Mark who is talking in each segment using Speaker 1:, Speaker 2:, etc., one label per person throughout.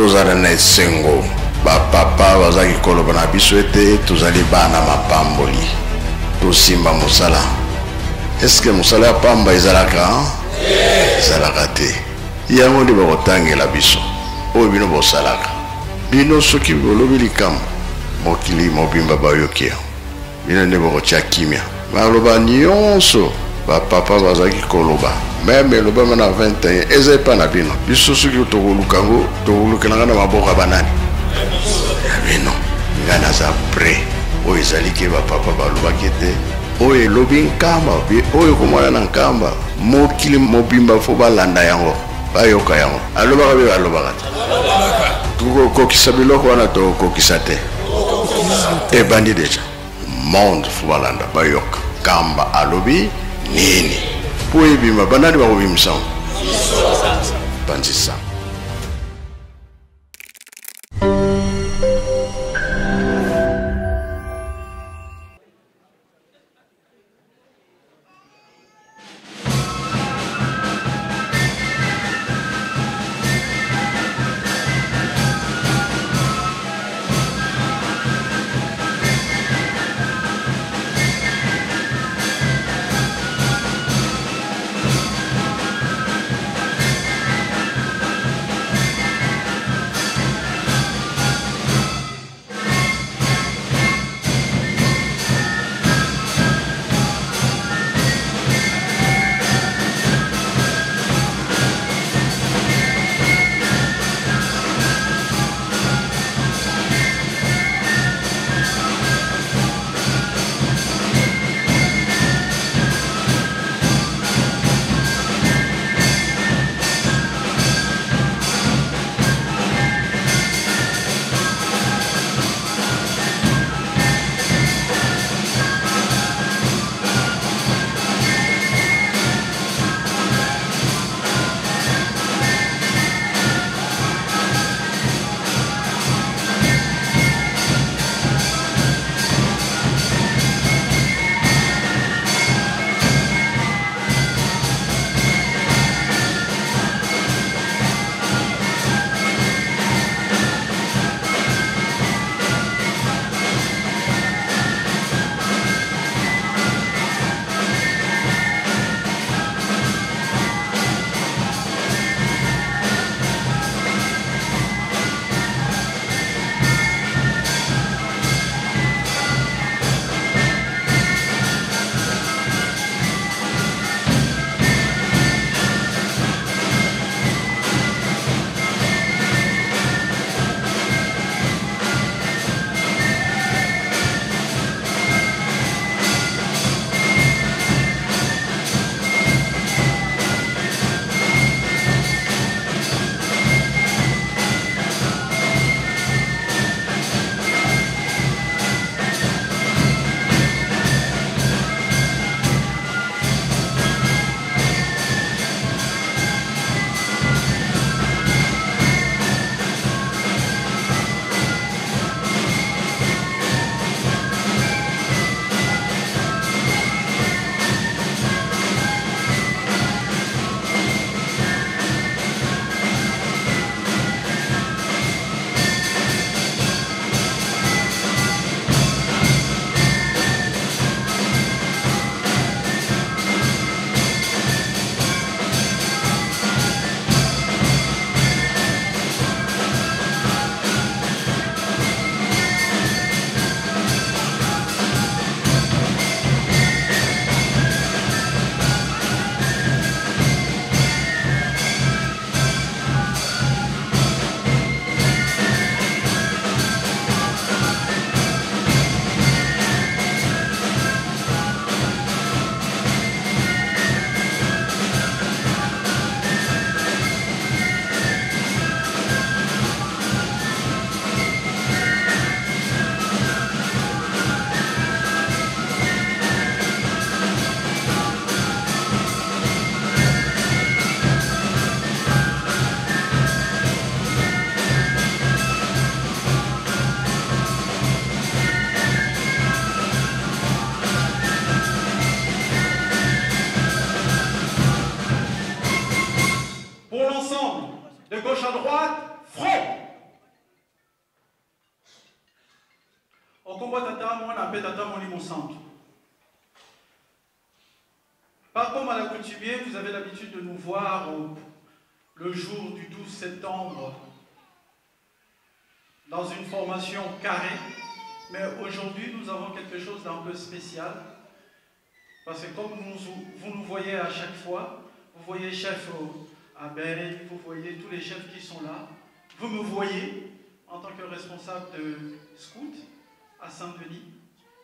Speaker 1: tozala na esengo. Bapapa bazalaki koloba na biso ete tozali bana mapamboli. Tosimba mosala. Eske mosala ya pamba ezalaka ezalaka te. Yango nde bakotangela biso. Oyo bino bosalaka. Bino soki bolobi likambo mokili mobimba bayoki yango bino nde bakotya kimia. Maloba nyonso bapapa bazalaki koloba. Meme elobama na 21 eza epa na bino. Biso soki tokoluka yango tokolukelanga na maboko ya banani. Ya bino ngai naza pre oyo ezaliki bapapa balobaki ete oyo elobi nkamba oyo komona na nkamba mokili mobimba fo balanda yango bayoka yango. Alobaka be balobaka te. Tokokokisa biloko wana tokokokisa te. Ebandi deja. Monde fo balanda bayoka. Nkamba alobi nini? Mpo ebima banani bakobimisa? Ngo
Speaker 2: avez l'habitude de nous voir le jour du 12 septembre dans une formation carrée mais aujourd'hui nous avons quelque chose d'un peu spécial parce que comme vous nous voyez à chaque fois vous voyez chef Abel, vous voyez tous les chefs qui sont là vous me voyez en tant que responsable de scout à Saint-Denis,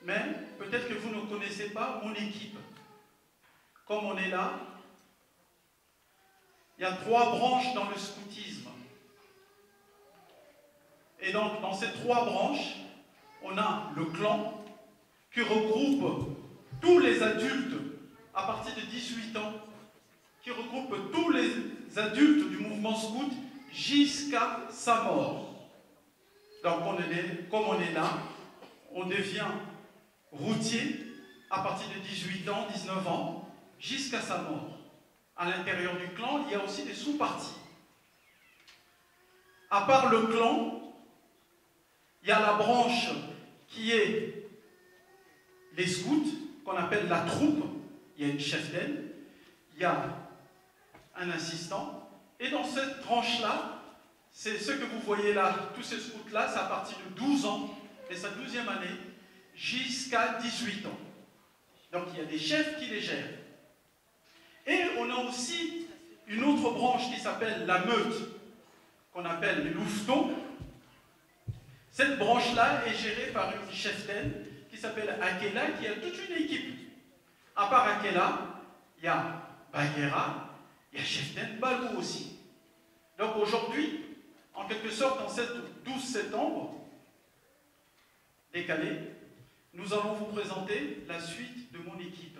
Speaker 2: mais peut-être que vous ne connaissez pas mon équipe. Comme on est là, il y a trois branches dans le scoutisme. Et donc, dans ces trois branches, on a le clan qui regroupe tous les adultes à partir de 18 ans, qui regroupe tous les adultes du mouvement scout jusqu'à sa mort. Donc, comme on est là, on devient routier à partir de 18 ans, 19 ans, jusqu'à sa mort. À l'intérieur du clan, il y a aussi des sous-parties. À part le clan, il y a la branche qui est les scouts, qu'on appelle la troupe. Il y a une chef d'aile, il y a un assistant. Et dans cette branche-là, c'est ce que vous voyez là, tous ces scouts-là, c'est à partir de 12 ans et sa douzième année jusqu'à 18 ans. Donc il y a des chefs qui les gèrent. Et on a aussi une autre branche qui s'appelle la meute, qu'on appelle les louvetons. Cette branche-là est gérée par une cheftaine qui s'appelle Akela, qui a toute une équipe. À part Akela, il y a Baguera, il y a cheftaine Balou aussi. Donc aujourd'hui, en quelque sorte, en cette 12 septembre, décalé, nous allons vous présenter la suite de mon équipe.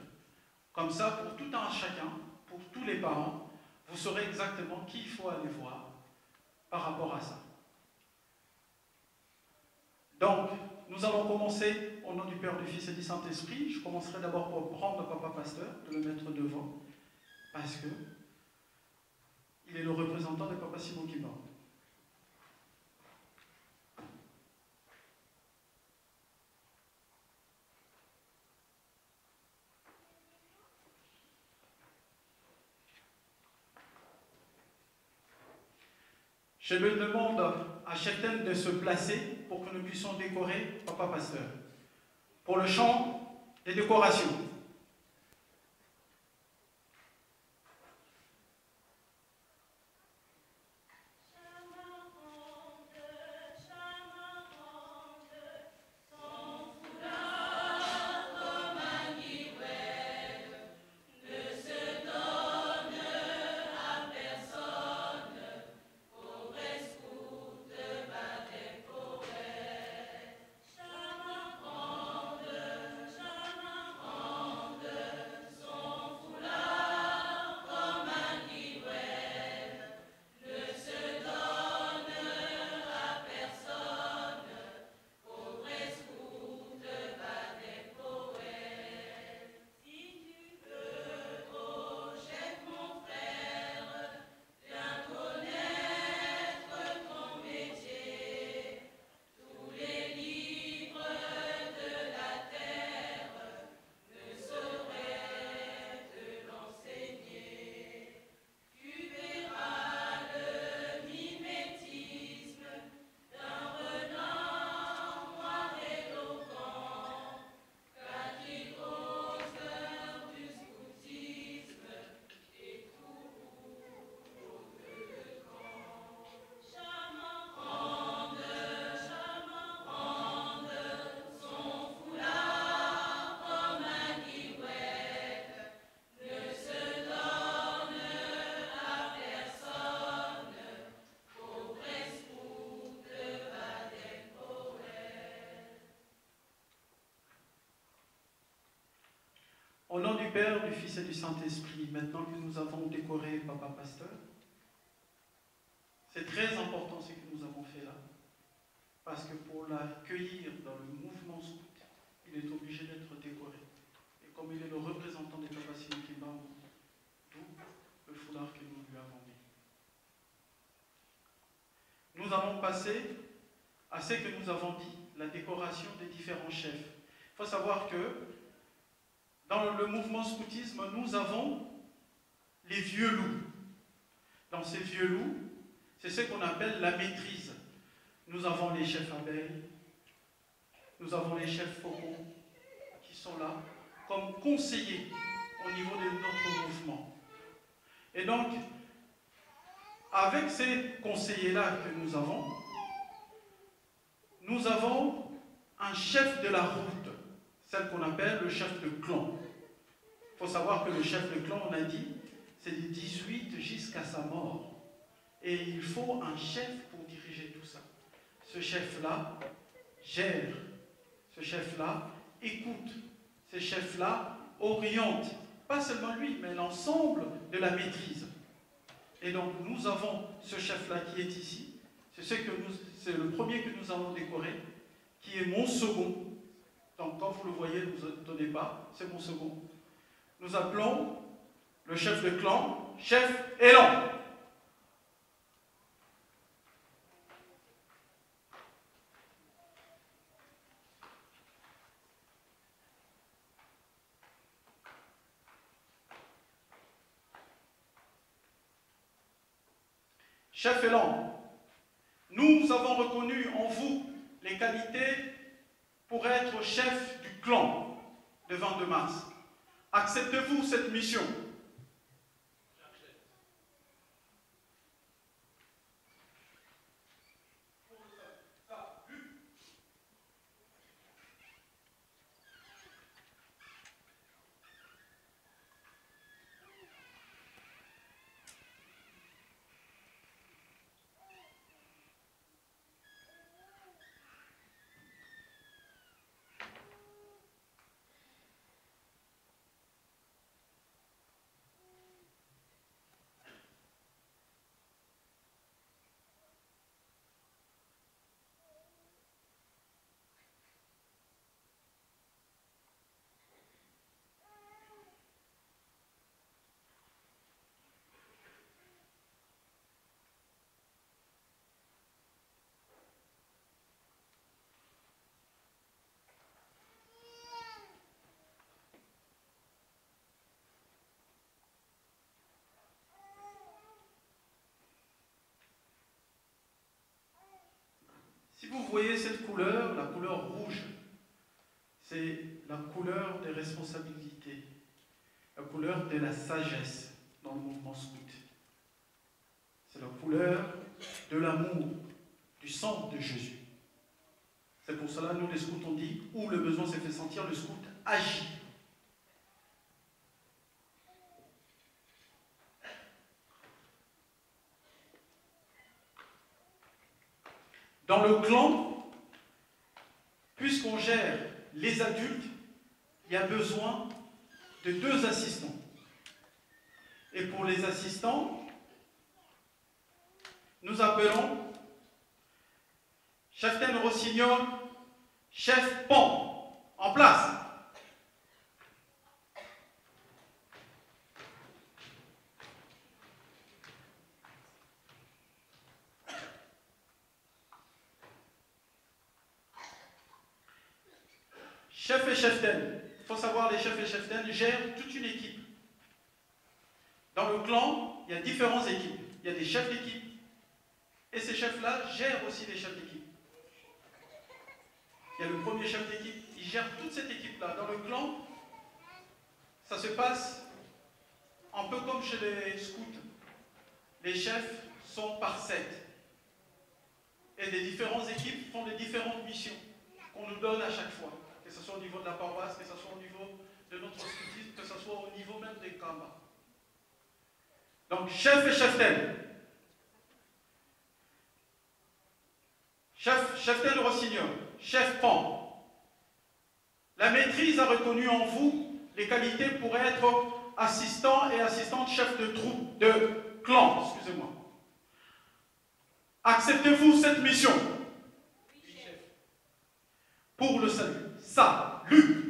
Speaker 2: Comme ça, pour tout un chacun, pour tous les parents, vous saurez exactement qui il faut aller voir par rapport à ça. Donc, nous allons commencer au nom du Père, du Fils et du Saint-Esprit. Je commencerai d'abord par prendre Papa Pasteur, de le mettre devant, parce que il est le représentant de Papa Simon Kimba. Je me demande à chacun de se placer pour que nous puissions décorer Papa Pasteur. Pour le chant des décorations. Du Saint-Esprit, maintenant que nous avons décoré Papa Pasteur, c'est très important ce que nous avons fait là. Parce que pour l'accueillir dans le mouvement scout, il est obligé d'être décoré. Et comme il est le représentant des capacités qui d'où le foulard que nous lui avons mis. Nous allons passer à ce que nous avons dit la décoration des différents chefs. Il faut savoir que dans le mouvement scoutisme, nous avons les vieux loups. Dans ces vieux loups, c'est ce qu'on appelle la maîtrise. Nous avons les chefs abeilles, nous avons les chefs faucons qui sont là comme conseillers au niveau de notre mouvement. Et donc, avec ces conseillers-là que nous avons, nous avons un chef de la route, celle qu'on appelle le chef de clan. Il faut savoir que le chef de clan, on a dit, c'est du 18 jusqu'à sa mort. Et il faut un chef pour diriger tout ça. Ce chef-là gère, ce chef-là écoute, ce chef-là oriente, pas seulement lui, mais l'ensemble de la maîtrise. Et donc nous avons ce chef-là qui est ici, c'est le premier que nous allons décorer, qui est mon second. Donc quand vous le voyez, ne vous donnez pas, c'est mon second. Nous appelons le chef de clan, chef élan. Chef Élan, nous avons reconnu en vous les qualités pour être chef du clan le 22 mars. Acceptez-vous cette mission Si vous voyez cette couleur, la couleur rouge, c'est la couleur des responsabilités, la couleur de la sagesse dans le mouvement scout. C'est la couleur de l'amour, du sang de Jésus. C'est pour cela, nous les scouts, on dit, où le besoin s'est fait sentir, le scout agit. Dans le clan, puisqu'on gère les adultes, il y a besoin de deux assistants. Et pour les assistants, nous appelons Cheftaine Rossignol, chef Pan, en place. Chef et cheftaine. Il faut savoir, les chefs et cheftaines gèrent toute une équipe. Dans le clan, il y a différentes équipes. Il y a des chefs d'équipe. Et ces chefs-là gèrent aussi les chefs d'équipe. Il y a le premier chef d'équipe, il gère toute cette équipe-là. Dans le clan, ça se passe un peu comme chez les scouts. Les chefs sont par sept. Et les différentes équipes font les différentes missions qu'on nous donne à chaque fois que ce soit au niveau de la paroisse, que ce soit au niveau de notre scoutisme, que ce soit au niveau même des combats. Donc, chef et cheftaine. Chef, cheftaine Rossignol, chef Pan. La maîtrise a reconnu en vous les qualités pour être assistant et assistante chef de troupe, de clan, excusez-moi. Acceptez-vous cette mission? Pour le salut. Salut chef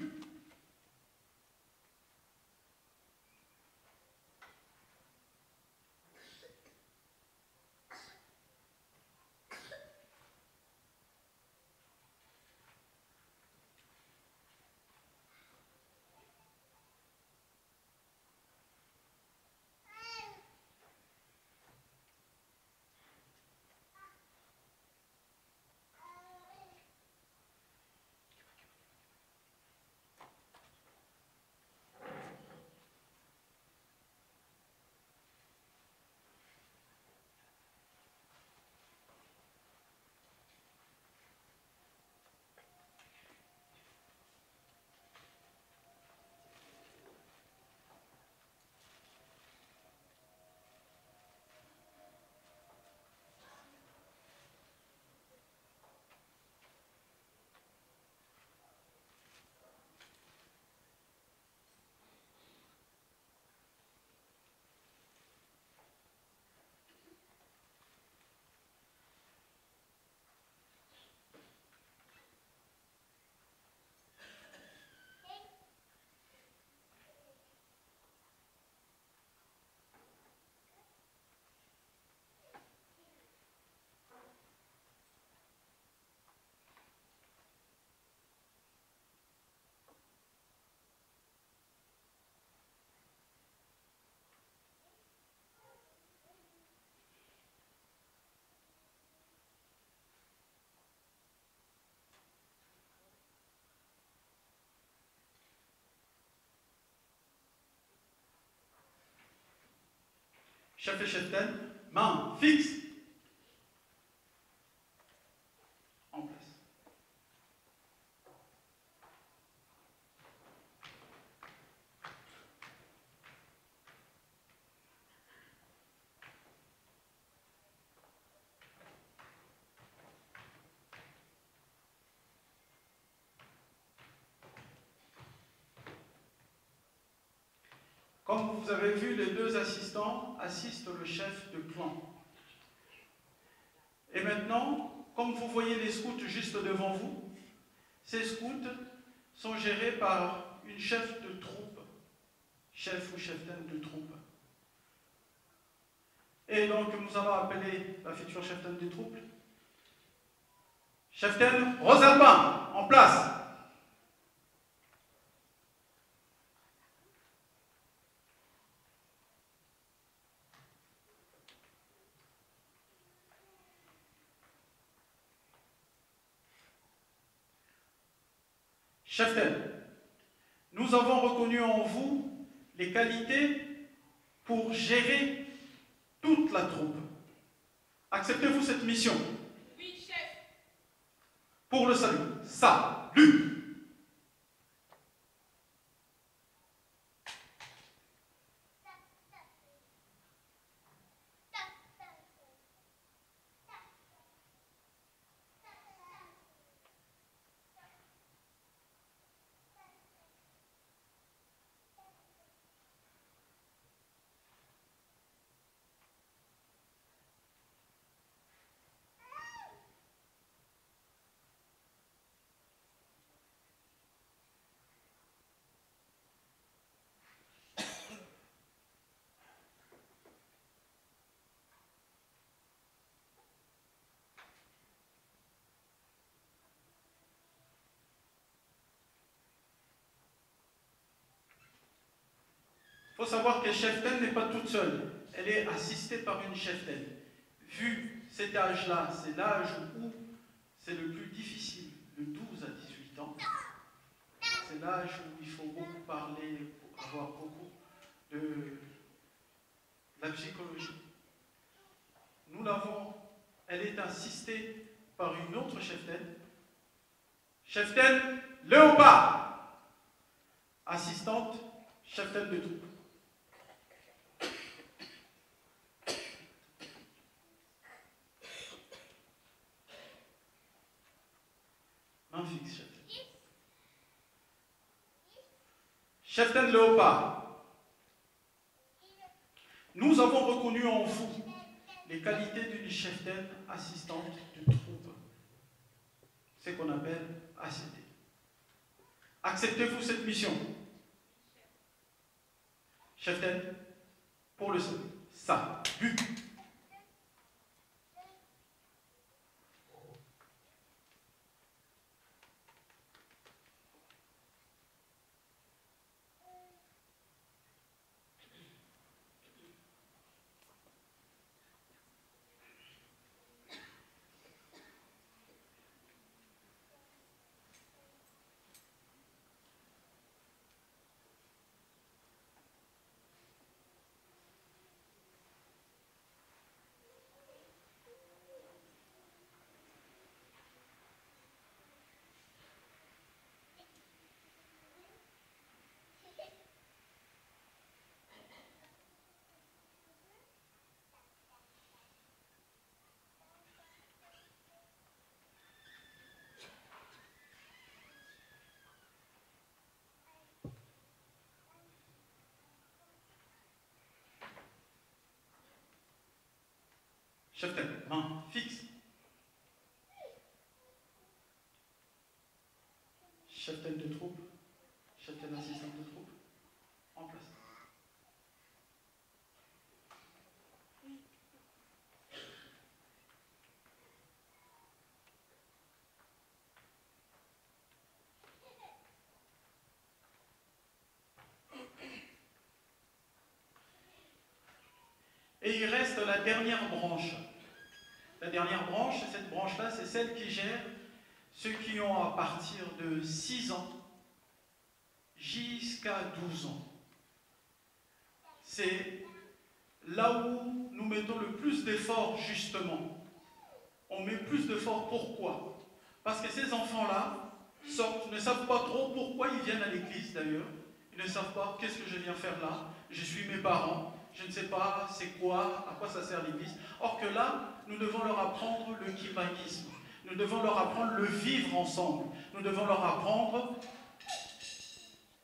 Speaker 2: et cheftaine, main fixe. Comme vous avez vu, les deux assistants assistent le chef de clan. Et maintenant, comme vous voyez les scouts juste devant vous, ces scouts sont gérés par une chef de troupe, chef ou cheftaine de troupe. Et donc, nous allons appeler la future cheftaine de troupe. Cheftaine Rosalba, en place. Cheftaine, nous avons reconnu en vous les qualités pour gérer toute la troupe. Acceptez-vous cette mission?
Speaker 3: Oui, chef.
Speaker 2: pour le salut Salut faut savoir que cheftaine n'est pas toute seule. Elle est assistée par une cheftaine. Vu cet âge-là, c'est l'âge où c'est le plus difficile, le 12 à 18 ans. C'est l'âge où il faut beaucoup parler, avoir beaucoup de la psychologie. Nous l'avons, elle est assistée par une autre cheftaine. Cheftaine Léopard, assistante cheftaine de troupe. Main fixe, cheftaine. Cheftaine Léopard, nous avons reconnu en vous les qualités d'une cheftaine assistante de troupe. C'est qu'on appelle ACT. Acceptez-vous cette mission? Cheftaine, pour le salut. Ça, but. Cheftaine, main fixe. Cheftaine de troupe, assistante de troupe, en place. Et il reste la dernière branche. La dernière branche, cette branche-là, c'est celle qui gère ceux qui ont à partir de 6 ans jusqu'à 12 ans. C'est là où nous mettons le plus d'efforts, justement. On met plus d'efforts. Pourquoi? Parce que ces enfants-là ne savent pas trop pourquoi ils viennent à l'église d'ailleurs. Ils ne savent pas qu'est-ce que je viens faire là? Je suis mes parents. Je ne sais pas c'est quoi, à quoi ça sert l'église. Or que là, nous devons leur apprendre le kibanisme. Nous devons leur apprendre le vivre ensemble. Nous devons leur apprendre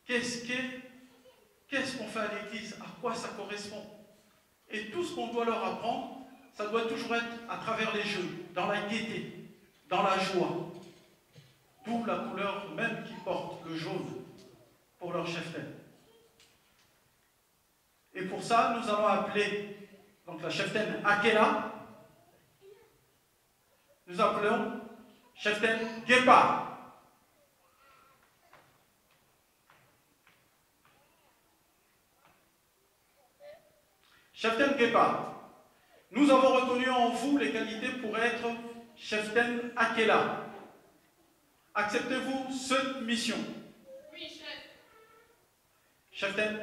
Speaker 2: qu'est-ce qu'on fait à l'église, à quoi ça correspond. Et tout ce qu'on doit leur apprendre, ça doit toujours être à travers les jeux, dans la gaieté, dans la joie. D'où la couleur même qui porte, le jaune, pour leur chef Et pour ça, nous allons appeler donc la cheftaine Akela. Nous appelons cheftaine Guépard. Cheftaine Guépard, nous avons reconnu en vous les qualités pour être cheftaine Akela. Acceptez-vous cette mission?
Speaker 3: Oui, chef.
Speaker 2: Cheftaine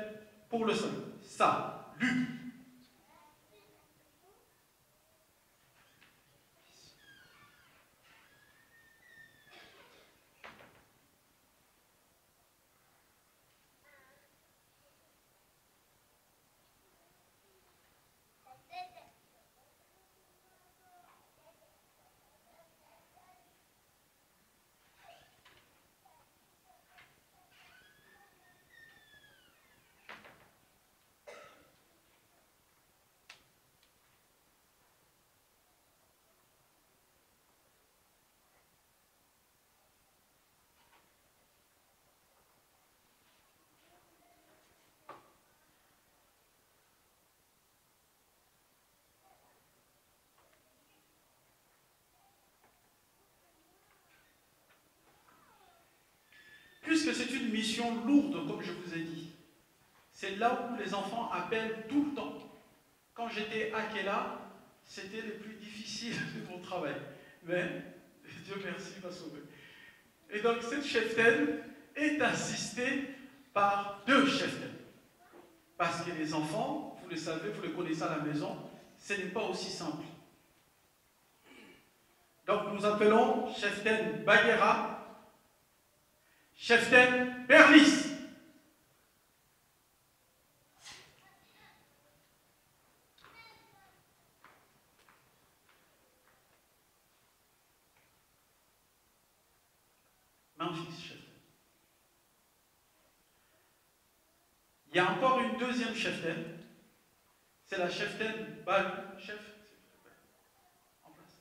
Speaker 2: pour le sol. Salut. Puisque c'est une mission lourde, comme je vous ai dit, c'est là où les enfants appellent tout le temps. Quand j'étais à Kela, c'était le plus difficile de mon travail. Mais Dieu merci m'a sauvé. Et donc cette cheftaine est assistée par deux cheftaines. Parce que les enfants, vous le savez, vous le connaissez à la maison, ce n'est pas aussi simple. Donc nous appelons cheftaine Baguera Cheftaine Berlis. Memphis. Il y a encore une deuxième cheftaine. C'est la cheftaine Bal, chef, en place.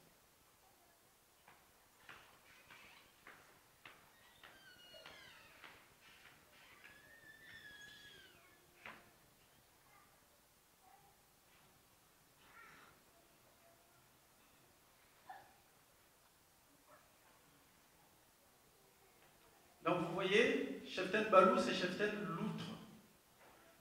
Speaker 2: Donc vous Cheftaine Balou, c'est Cheftaine Loutre.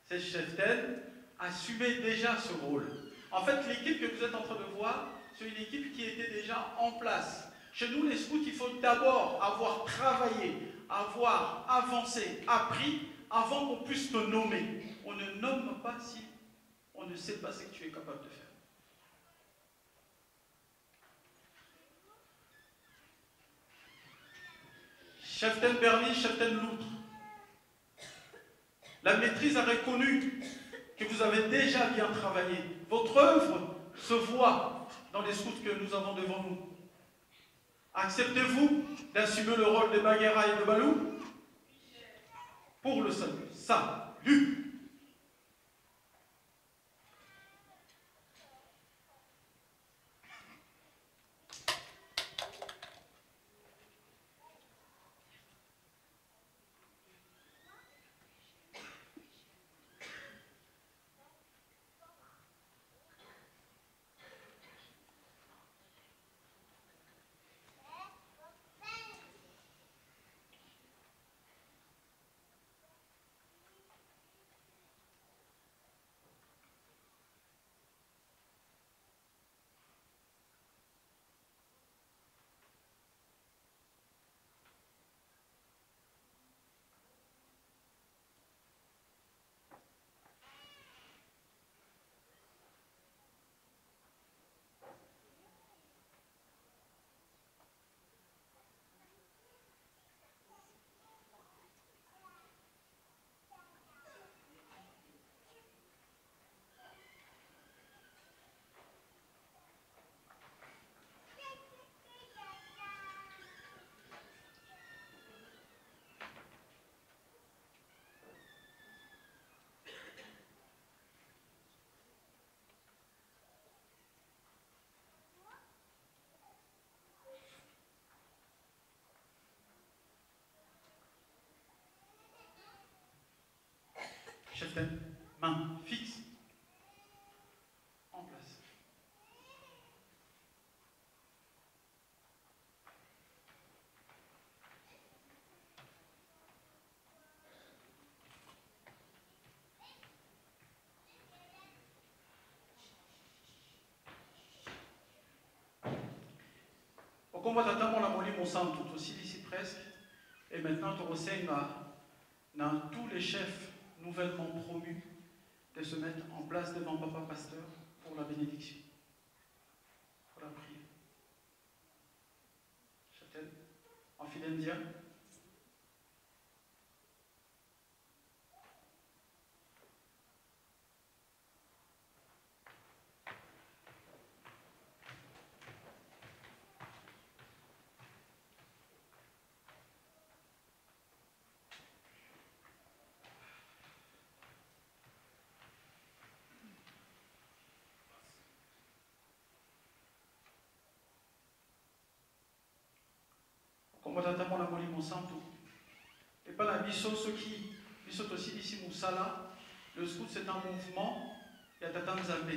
Speaker 2: C'est Cheftaine assumait déjà ce rôle. En fait, l'équipe que vous êtes en train de voir, c'est une équipe qui était déjà en place. Chez nous, les scouts, il faut d'abord avoir travaillé, avoir avancé, appris, avant qu'on puisse te nommer. On ne nomme pas si on ne sait pas ce que tu es capable de faire. Cheftaine Bernie, Cheftaine Loutre. La maîtrise a reconnu que vous avez déjà bien travaillé. Votre œuvre se voit dans les scouts que nous avons devant nous. Acceptez-vous d'assumer le rôle de Baguera et de Balou? Pour le salut. Main fixe, en place. okombo tata mona molimo santu tosilisi presque et maintenant tokosenga na tous les chefs nouvellement promus de se mettre en place devant papa pasteur pour la bénédiction pour la prière. Châtel en fidèle indien kombo tata mona molimo santu epai na biso soki biso tosilisi mosala le scout c'est un mouvement ya tata nzambe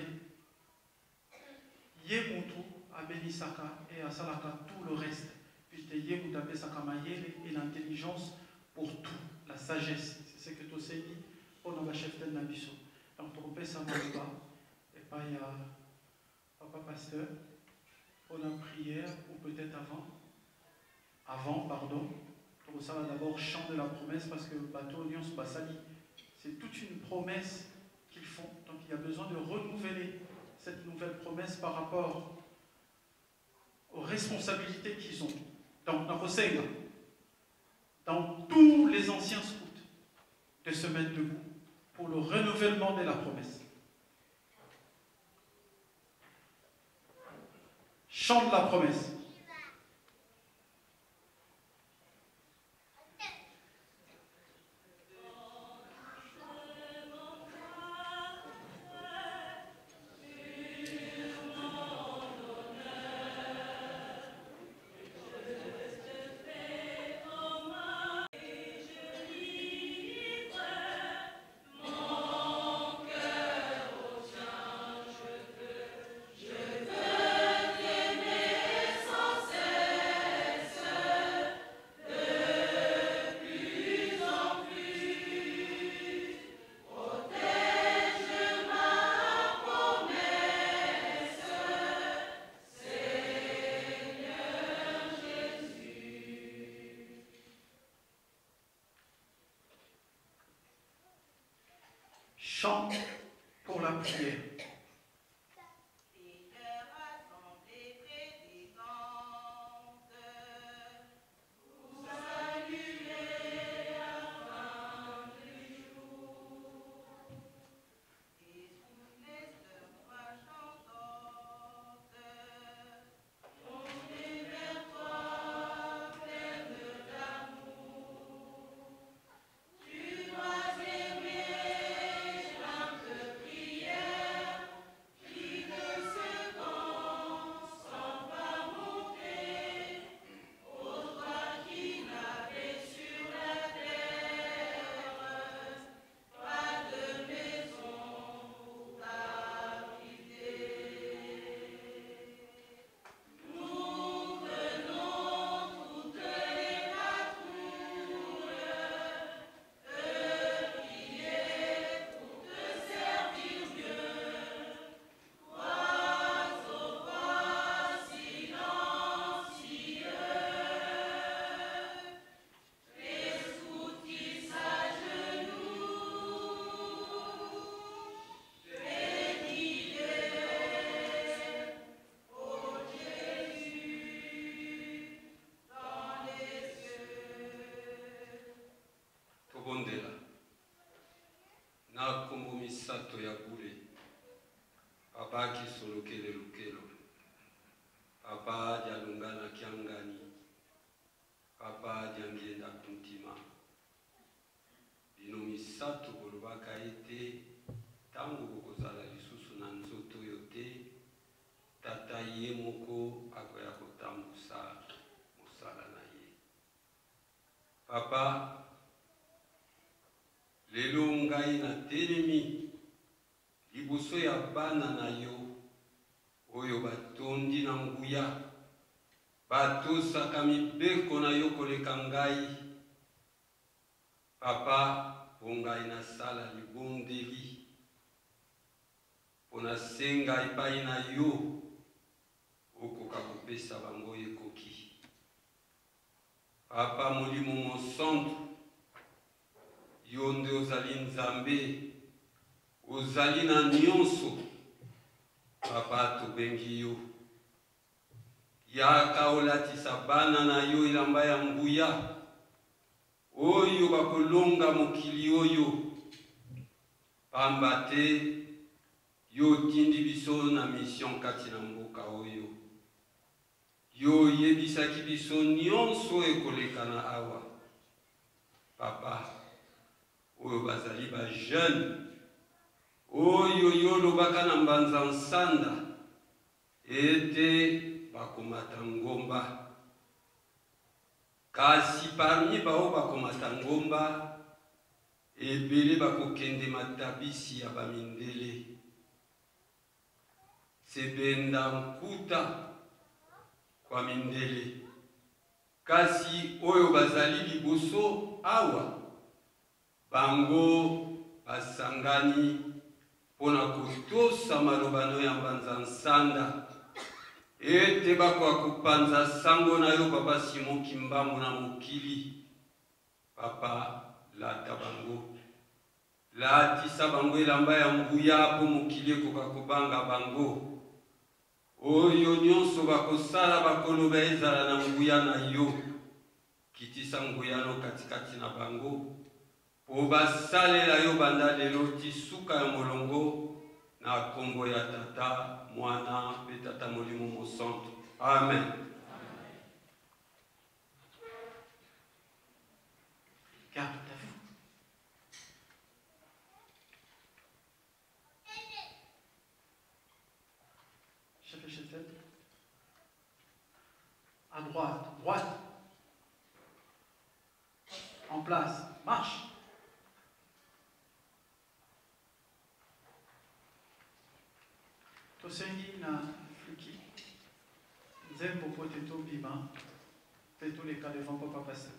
Speaker 2: ye mutu abelisaka e asalaka tout le reste. Puisque ye mutu apesaka mayele et l'intelligence pour tout la sagesse. C'est ce que tosengi mpona bacheftel na biso donc tokopesa maloba epai ya papa pasteur mpona prière ou peut-être avant avant, pardon, pour ça d'abord chant la promesse parce que bateau Nyons Basali, c'est toute une promesse qu'ils font. Donc il y a besoin de renouveler cette nouvelle promesse par rapport aux responsabilités qu'ils ont. Donc dans dans tous les anciens scouts, de se mettre debout pour le renouvellement de la promesse. Chant de la promesse. Pour la
Speaker 4: misato ya bule papa kisolokele lukelo. Papa dialungana kiangani papa diangienda kuntima. Bino misato bolobaka ete ntango bokozala lisusu na nzoto oyo te tata ye moko akoya kotambusa mosala na ye. Papa lelo ngai natelemi bana na yo oyo batondi na nguya batosaka mibeko na yo koleka ngai. Papa mpo ngai nasala libondeli mpo nasenga epai na yo okoka kopesa bango ekoki. Papa molimo mosantu yo nde ozali nzambe ozali na nyonso. Papa tobengi yo. Yaka olatisa bana na yo elamba ya nguya. Oyo bakolonga mokili oyo. Pamba te yo otindi biso na mission kati na mboka oyo. Yo oyebisaki biso nyonso ekolekana awa. Papa oyo bazali bajeune oyo yo olobaka na mbanza nsanda ete bakomata ngomba. Kasi parmi bao bakomata ngomba ebele bakokende matabisi ya bamindele. Sebenda nkuta kwa mindele. Kasi oyo bazali liboso awa bango basangani mpona kotosa malobano ya mbanza nsanda. Ete bakoka kopanza sango na yo papa simon kimbambo na mokili. Papa lata bango. Latisa bango elamba ya nguya mpo mokili ekoka kobanga bango. Oyo nyonso bakosala bakoloba ezala na nguya na yo. Kitisa nguyano katikati na bango mpo basalela yo banda lelo ti suka ya molongo na nkombo ya tata mwana mpe tata molimo mosantu amen
Speaker 2: Garde vous. Chef et chef. À droite, droite. En place, marche. tusengi na fluki nzembo mpo te tobima te toleka devant papa pasteur.